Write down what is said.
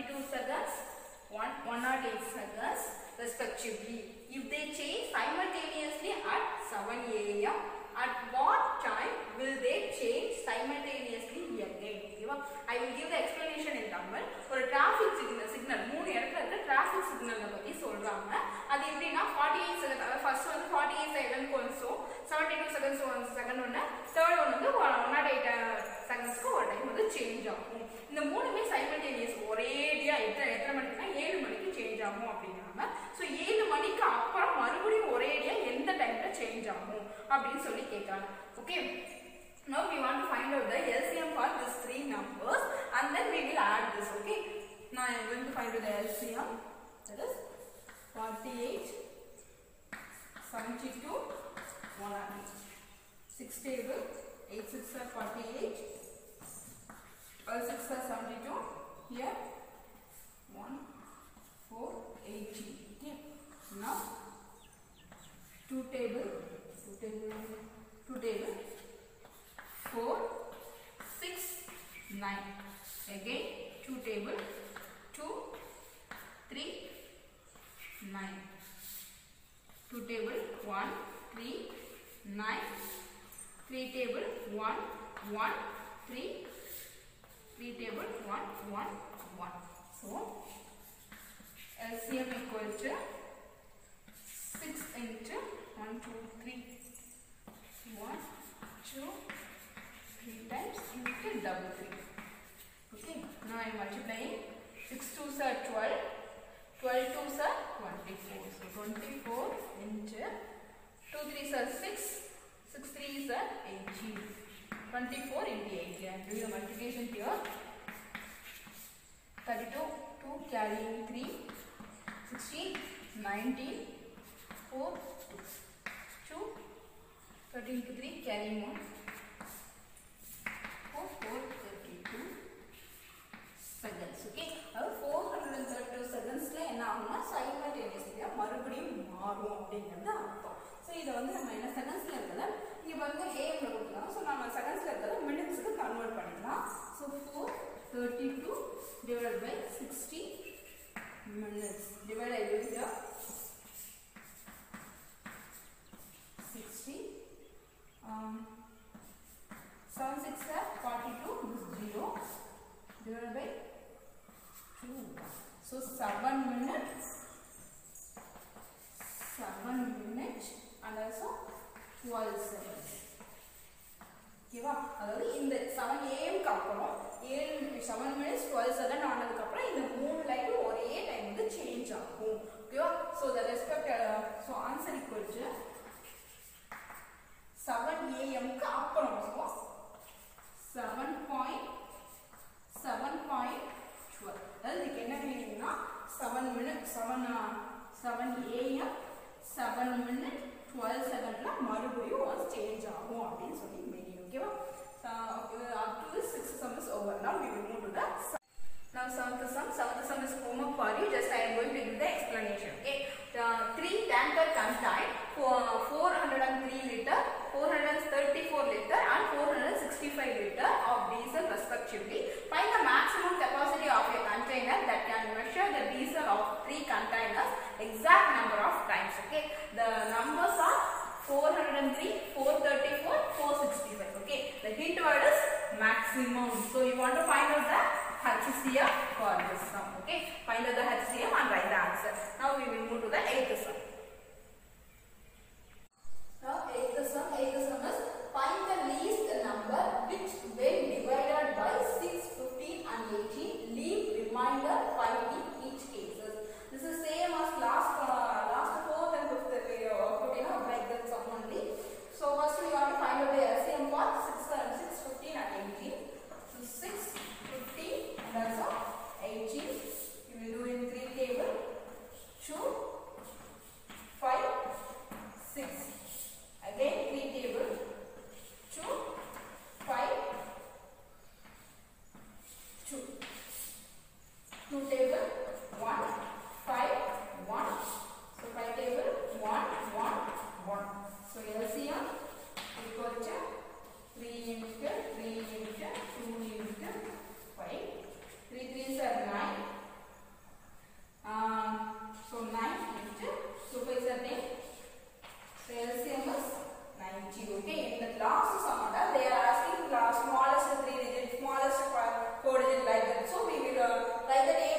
152 seconds, 1, 108 seconds respectively. If they change simultaneously at 7 a.m., at what time will they change simultaneously again? I will give the explanation in Tamil. ஒரு traffic signal, signal மூணு இடத்துல இருக்க traffic signal பத்தி சொல்றாங்க. அது எப்படின்னா 48 second first வந்து 48 second கொஞ்சம் 72 செகண்ட்ஸ் ஒன் செகண்ட் ஒன்று அப்படின்னு சொல்லி கேட்குறாங்க okay Now we want to find out the LCM for these three numbers and then we will add this, okay? Now I am going to find out the LCM. That is 48, 72, 100. 6 table, 8 6 are 48, 12 6 are 72, here 9. 3 table, 1, 1, 3. 3 table, 1, 1, 1. So, LCM equal to 6 into 1, 2, 3. 1, 2, 3 times into double 3. Okay, now I am multiplying 6 2s are 12, 12 2s are 24. So 24 into 2 3s are 6, 6 3s are 18. 24 into 80. I am doing a multiplication here. 32, 2 carrying 3, 16, 19, 4, 2, 13 to 3 carrying 1. 4, 4, 32 seconds. Okay. அதாவது 432 செகண்ட்ஸ்ல என்ன ஆகும்னா சைமல்டேனியஸ்லியா மறுபடியும் மாறும் அப்படிங்கிறது அர்த்தம் so இதை வந்து நம்ம என்ன செகண்ட்ஸ்ல இருக்கிறத இங்க வந்து ஏஎம்ல grams. So 432 divided by 60 minutes. Divide by 60. Um, 7 6 42 is 0 divided by 2. So 7 minutes. 7 minutes and also 12 seconds. ஓகேவா அதாவது இந்த செவன் ஏஎம்க்கு அப்புறம் ஏழு செவன் மினிட்ஸ் டுவெல் செகண்ட் ஆனதுக்கு அப்புறம் இந்த மூணு லைன் ஒரே டைம் வந்து சேஞ்ச் ஆகும். ஓகேவா so the respect so answer equal to seven ஏஎம்க்கு அப்புறம் so seven point seven point twelve அதாவது இதுக்கு என்ன மீனிங்னா seven minute seven seven AM seven minute twelve செகண்ட்ல மறுபடியும் சேஞ்ச் ஆகும் அப்படின்னு சொல்லி மீனிங் ஓகேவா up to six some is over now we will move to the Now seventh sum, seventh sum is homework for you. Just I am going to give the explanation. Okay, uh, three tanker contain for 403 liter, 434 liter, and 465 liter of diesel respectively. Find the maximum capacity of a container that can measure the diesel of three containers exact number of times. Okay, the numbers are 403, 434, 465. The hint word is maximum. So you want to find out the HCF for this sum. Okay, find out the HCF and write the answer. Now we will move to the eighth sum. G. Okay, in the class Samada, they are asking class smallest three digit, smallest four digit like that. So we will uh, write the